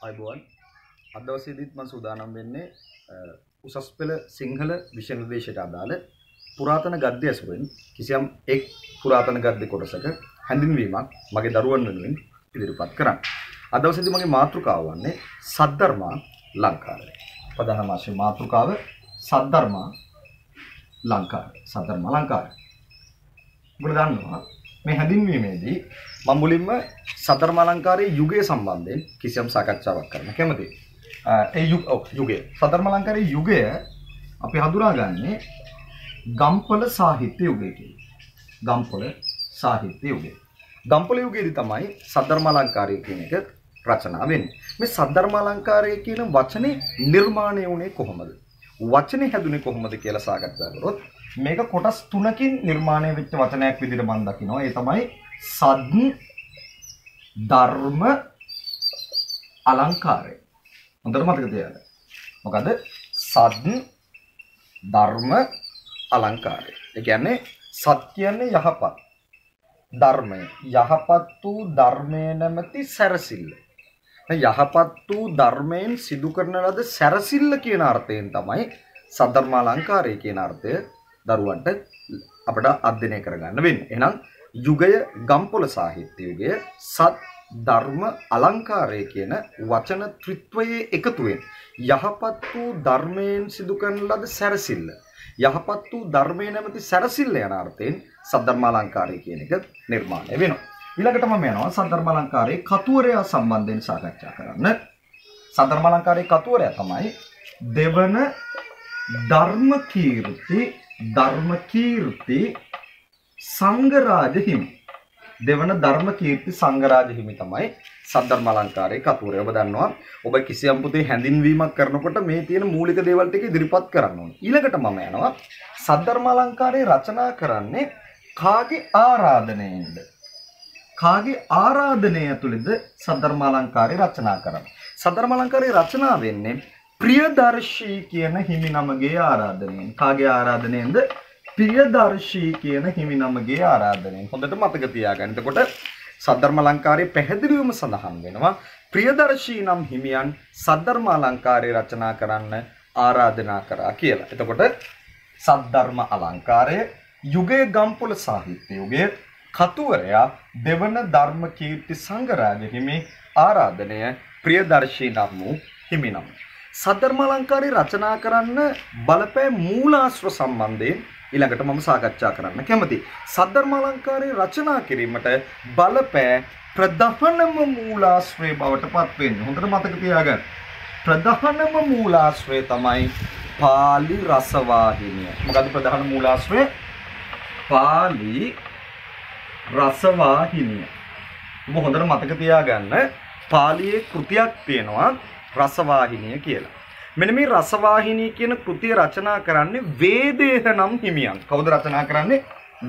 අයිබෝන් අද දවසේදීත් මම සූදානම් වෙන්නේ උසස් පෙළ සිංහල විෂය නිර්දේශයට අදාළ පුරාතන ගද්‍ය ඇසුරෙන් කිසියම් එක් පුරාතන ගද්‍ය කොටසක හැඳින්වීමක් මගේ දරුවන් වෙනුවෙන් ඉදිරිපත් කරන්න. අද දවසේදී මගේ මාතෘකාව වන්නේ සද්ධර්මා ලංකාවේ. ප්‍රධාන වශයෙන් මාතෘකාව සද්ධර්මා ලංකාවේ. සද්ධර්මා ලංකාවේ. ඔබලා දන්නවා මේ හැඳින්වීමේදී මම මුලින්ම සතරමලංකාරයේ යුගය සම්බන්ධයෙන් කිසියම් සාකච්ඡාවක් කරන්න කැමතියි. ඒ යුග ඔව් යුගය. සතරමලංකාරයේ යුගය අපි හඳුනාගන්නේ ගම්පල සාහිත්‍ය යුගය කියලා. ගම්පල සාහිත්‍ය යුගය. ගම්පල යුගයේදී තමයි සතරමලංකාරය කියන එක රචනා වෙන්නේ. මේ සද්ධර්මාලංකාරය කියන වචනේ නිර්මාණය වුණේ කොහොමද? වචනේ හැදුනේ කොහොමද කියලා සාකච්ඡා කරොත් මේක කොටස් තුනකින් නිර්මාණය වෙච්ච වචනයක් විදිහට මම දකිනවා. ඒ තමයි සද් ධර්ම අලංකාරය. හොඳට මතක තියාගන්න. මොකද සද් ධර්ම අලංකාරය. ඒ කියන්නේ සත් කියන්නේ යහපත්. ධර්මය යහපත් වූ ධර්මය නැමැති සැරසිල්ල. යහපත් වූ ධර්මයෙන් සිදු කරන ලද සැරසිල්ල කියන අර්ථයෙන් තමයි සද්ධර්මාලංකාරය කියන අර්ථය දරුවන්ට අපට අධ්‍යයනය කරගන්න වෙන්නේ. එහෙනම් යුගය ගම්පොළ සාහිත්‍ය යුගය සත් ධර්ම අලංකාරය කියන වචන ත්‍රිත්වයේ එකතුවෙන් යහපත් වූ ධර්මයෙන් සිදු කරන ලද සැරසිල්ල යහපත් වූ ධර්මයේ නැමැති සැරසිල්ල යන අර්ථයෙන් සද්ධර්මාලංකාරය කියන එක නිර්මාණය වෙනවා. ඊළඟට මම යනවා සද්ධර්මාලංකාරයේ කතුවරයා සම්බන්ධයෙන් සාකච්ඡා කරන්න. සද්ධර්මාලංකාරයේ කතුවරයා තමයි දෙවන ධර්ම කීර්ති ධර්ම කීර්ති සංඝරාජ හිමි. දෙවන ධර්ම කීර්ති සංඝරාජ හිමි තමයි සද්ධර්ම අලංකාරයේ කතුරය. ඔබ දන්නවා ඔබ කිසියම් පුතේ හැඳින්වීමක් කරනකොට මේ තියෙන මූලික දේවල් ටික ඉදිරිපත් කරන්න ඕනේ. ඊළඟට මම යනවා සද්ධර්ම අලංකාරයේ රචනා කරන්නේ කාගේ ආරාධනයෙන්ද? කාගේ ආරාධනය ඇතුළේද සද්ධර්ම අලංකාරය රචනා කරන්නේ? සද්ධර්ම අලංකාරයේ රචනා වෙන්නේ ප්‍රියදර්ශී කියන හිමි නමගේ ආරාධනයෙන්. කාගේ ආරාධනයෙන්ද? ප්‍රියදර්ශී කියන හිමි නමගේ ආරාධනයෙන්. හොඳට මතක තියාගන්න. එතකොට සද්ධර්ම අලංකාරයේ පැහැදිලිවම සඳහන් වෙනවා ප්‍රියදර්ශී නම් හිමියන් සද්ධර්ම අලංකාරය රචනා කරන්න ආරාධනා කරා කියලා. එතකොට සද්ධර්ම අලංකාරය යුගයේ ගම්පොළ සාහිත්‍ය යුගයේ කතුවරයා දෙවන ධර්ම කීර්ති සංඝරාජ හිමි ආරාධනය ප්‍රියදර්ශී නම් වූ හිමි නම. සද්ධර්ම අලංකාරය රචනා කරන්න බලපෑ මූලාශ්‍ර සම්බන්ධයෙන් ඊළඟට මම සාකච්ඡා කරන්න කැමති. සද්ධර්ම අලංකාරය රචනා කිරීමට බලපෑ ප්‍රධානම මූලාශ්‍රය බවට පත් වෙන්නේ. හොඳට මතක තියාගන්න. ප්‍රධානම මූලාශ්‍රය තමයි පාලි රසවාහිනිය. මොකද ප්‍රධාන මූලාශ්‍රය? පාලි රසවාහිනිය. ඔබ හොඳට මතක තියාගන්න. පාලියේ කෘතියක් තියෙනවා රසවාහිනිය කියලා. මෙන්න මේ රසවාහිනී කියන කෘතිය රචනා කරන්නේ වේදේහ නම් හිමියන්. කවුද රචනා කරන්නේ?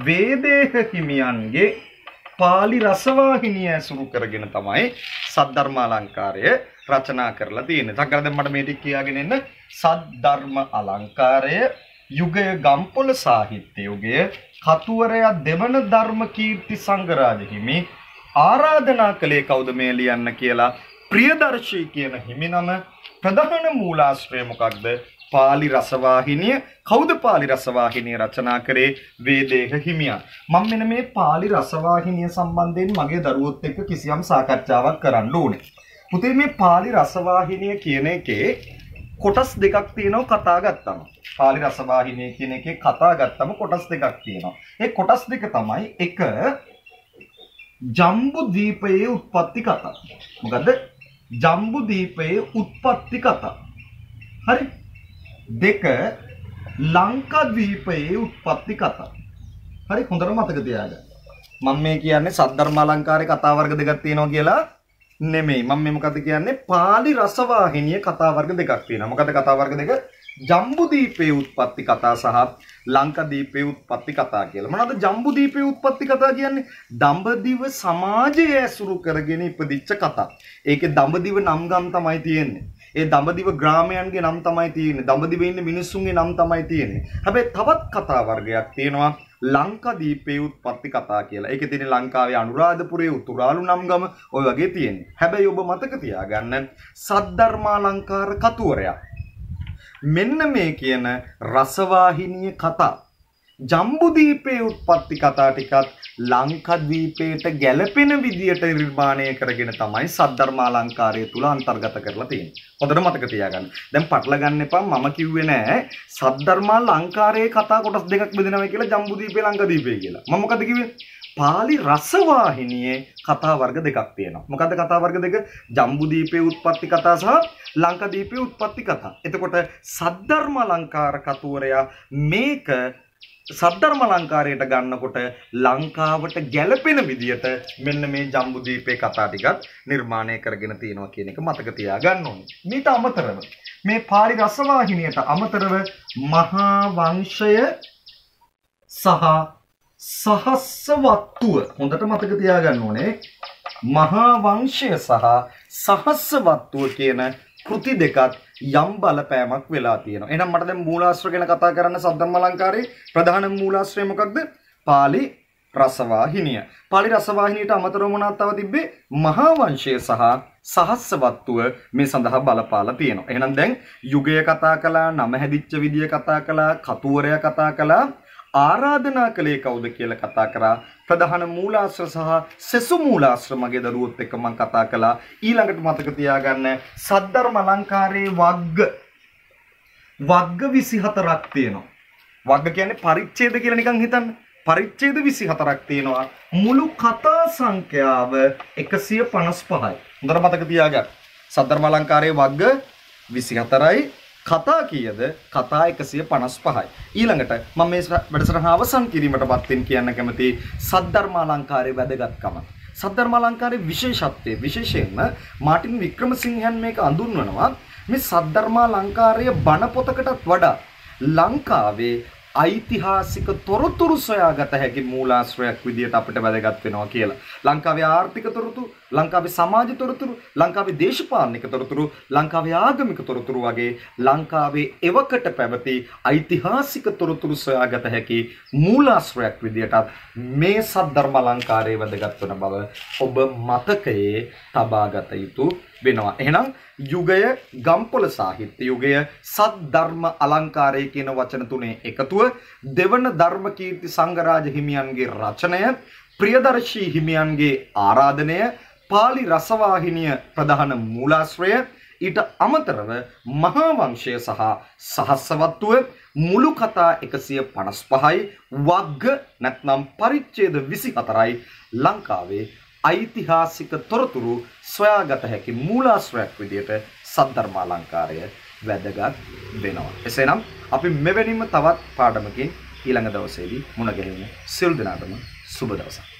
වේදේහ හිමියන්ගේ පාලි රසවාහිනිය ඇසුරු කරගෙන තමයි සද්ධර්මාලංකාරය රචනා කරලා තියෙන්නේ. සක්කර දැන් මට මේ ටික කියාගෙන එන්න සද්ධර්ම අලංකාරය යුගය ගම්පොළ සාහිත්‍ය යුගය කතුවරයා දෙවන ධර්ම කීර්ති සංඝරාජ හිමි ආරාධනා කළේ කවුද මේ ලියන්න කියලා ප්‍රියදර්ශී කියන හිමිනම ප්‍රධාන මූලාශ්‍රය මොකක්ද? පාලි රසවාහිනිය. කවුද පාලි රසවාහිනිය රචනා කරේ? වේදේහ හිමියන්. මම මෙන්න මේ පාලි රසවාහිනිය සම්බන්ධයෙන් මගේ දරුවොත් එක්ක කිසියම් සාකච්ඡාවක් කරන්න ඕනේ. පුතේ මේ පාලි රසවාහිනිය කියන එකේ කොටස් දෙකක් තියෙනවා කතා ගත්තම. පාලි රසවාහිනිය කියන එකේ කතා ගත්තම කොටස් දෙකක් තියෙනවා. ඒ කොටස් දෙක තමයි එක ජම්බු දීපයේ උත්පත්ති කතා. මොකද ජම්බු දීපයේ උත්පත්ති කතා. හරි. දෙක ලංකාද්වීපයේ උත්පත්ති කතා. හරි හොඳට මතක තියාගන්න. මම මේ කියන්නේ සද්ධර්ම අලංකාරයේ කතා වර්ග දෙකක් තියෙනවා කියලා නෙමෙයි. මම මේ මොකද කියන්නේ? පාලි රසවාහිනිය කතා වර්ග දෙකක් තියෙනවා. මොකද කතා වර්ග දෙක? ජම්බුදීපයේ උත්පත්ති කතා සහ ලංකාදීපයේ උත්පත්ති කතා කියලා. මොනවද ජම්බුදීපයේ උත්පත්ති කතා කියන්නේ? දඹදිව සමාජය ඇසුරු කරගෙන ඉපදිච්ච කතා. ඒකේ දඹදිව නම් ගම් තමයි තියෙන්නේ. ඒ දඹදිව ග්‍රාමයන්ගේ නම් තමයි තියෙන්නේ. දඹදිවේ ඉන්න මිනිස්සුන්ගේ නම් තමයි තියෙන්නේ. හැබැයි තවත් කතා වර්ගයක් තියෙනවා ලංකාදීපේ උත්පත්ති කතා කියලා. ඒකේ තියෙන ලංකාවේ අනුරාධපුරයේ උතුරාලු නම්ගම ওই වගේ තියෙන්නේ. හැබැයි ඔබ මතක තියාගන්න සද්ධර්මාලංකාර කතුවරයා. මෙන්න මේ කියන රසවාහිනිය කතා ජම්බුදීපයේ උත්පත්ති කතා ටිකත් ලංකද්වීපයට ගැලපෙන විදියට නිර්මාණය කරගෙන තමයි සද්ධර්මාලංකාරය තුල අන්තර්ගත කරලා තියෙන්නේ. හොඳට මතක තියාගන්න. දැන් පටල ගන්න එපා මම කිව්වේ නෑ සද්ධර්මාලංකාරයේ කතා කොටස් දෙකක් බෙදෙනවා කියලා ජම්බුදීපේ ලංකදීපේ කියලා. මම මොකද කිව්වේ? පාලි රසවාහිනියේ කතා වර්ග දෙකක් තියෙනවා. මොකද්ද කතා වර්ග දෙක? ජම්බුදීපේ උත්පත්ති කතා සහ ලංකදීපේ උත්පත්ති කතා. එතකොට සද්ධර්මාලංකාර කතුවරයා මේක සද්ධර්ම ලංකාරයට ගන්නකොට ලංකාවට ගැලපෙන විදියට මෙන්න මේ ජම්බුදීපේ කතා ටිකත් නිර්මාණය කරගෙන තියෙනවා කියන එක මතක තියාගන්න ඕනේ. මීට අමතරව මේ පාලි රසවාහිනියට අමතරව මහා වංශය සහ සහස්සවත්තුව හොඳට මතක තියාගන්න ඕනේ. මහා වංශය සහ සහස්සවත්තුව කියන කෘති දෙකත් යම් බලපෑමක් වෙලා තියෙනවා. එහෙනම් මට දැන් මූලාශ්‍ර ගැන කතා කරන්න සද්දම් අලංකාරයේ ප්‍රධාන මූලාශ්‍රය මොකක්ද? පාලි රසවාහිනිය. පාලි රසවාහිනියට අමතරව මොනවද තව තිබ්බේ? මහා වංශය සහ සහස්සවත්තුව මේ සඳහා බලපාලා තියෙනවා. එහෙනම් දැන් යුගය කතා කළා, නම හැදිච්ච විදිය කතා කළා, කතුවරය කතා කළා, ආරාධනා කළේ කවුද කියලා කතා කරා. ප්‍රධාන මූලාශ්‍ර සහ සෙසු මූලාශ්‍ර මගේ දරුවොත් එක්ක මම කතා කළා. ඊළඟට මතක තියාගන්න සද්ධර්ම අලංකාරයේ වග්ග. වග්ග 24ක් තියෙනවා. වග්ග කියන්නේ පරිච්ඡේද කියලා නිකන් හිතන්න. පරිච්ඡේද 24ක් තියෙනවා. මුළු කතා සංඛ්‍යාව 155යි හොඳට මතක තියාගන්න. සද්ධර්ම අලංකාරයේ වග්ග 24යි කතා කීයද? කතා 155යි. ඊළඟට මම මේ වැඩසටහන අවසන් කිරීමටපත් වෙන කියන්න කැමති සද්ධර්ම අලංකාරයේ වැදගත්කම. සද්ධර්ම අලංකාරයේ විශේෂත්වය විශේෂයෙන්ම මාටින් වික්‍රමසිංහයන් මේක අඳුන්වනවා මේ සද්ධර්ම අලංකාරය බණ පොතකටත් වඩා ලංකාවේ ඓතිහාසික තොරතුරු සොයාගත හැකි මූලාශ්‍රයක් විදියට අපිට වැදගත් වෙනවා කියලා. ලංකාවේ ආර්ථික තොරතුරු, ලංකාවේ සමාජ තොරතුරු, ලංකාවේ දේශපාලනික තොරතුරු, ලංකාවේ ආගමික තොරතුරු වගේ ලංකාවේ එවකට පැවති ඓතිහාසික තොරතුරු සොයාගත හැකි මූලාශ්‍රයක් විදියටත් මේ සද්ධර්ම අලංකාරයේ වැදගත් වන බව ඔබ මතකයේ තබාගත යුතු වෙනවා. එහෙනම් යුගය ගම්පොල සාහිත්‍ය යුගය සත් ධර්ම අලංකාරය කියන වචන තුනේ එකතුව දෙවන ධර්මකීර්ති සංඝරාජ හිමියන්ගේ රචනය ප්‍රියදර්ශී හිමියන්ගේ ආරාධනය පාලි රසවාහිනිය ප්‍රධාන මූලාශ්‍රය ඊට අමතරව මහා වංශය සහ සහස්සවත්තුව මුළු කතා 155යි වග්ග නැත්නම් පරිච්ඡේද 24යි ලංකාවේ ඓතිහාසික තොරතුරු සොයාගත හැකි මූලාශ්‍රයක් විදියට සද්ධර්මාලංකාරය වැදගත් වෙනවා. එසේනම් අපි මෙවැනිම තවත් පාඩමකින් ඊළඟ දවසේදී මුණ ගැහෙමු. සියලු දෙනාටම සුබ දවසක්.